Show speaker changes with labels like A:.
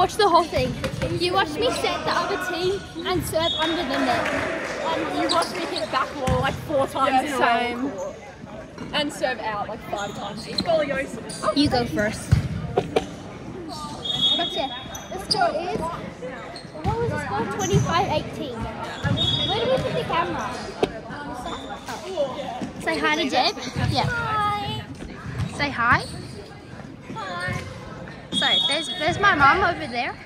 A: watch the whole thing. You watched me set the other team and serve under the net.
B: And you watched me hit back wall like four times
C: Yeah,
B: in a
C: same.
B: row. And serve out like five times.
A: You go first. But yeah, the score is, what was the score? 25-18. Where do we put the camera? Oh. Say hi to Jeb. Yeah. Hi. Say. Hi. So there's there's my mom over there.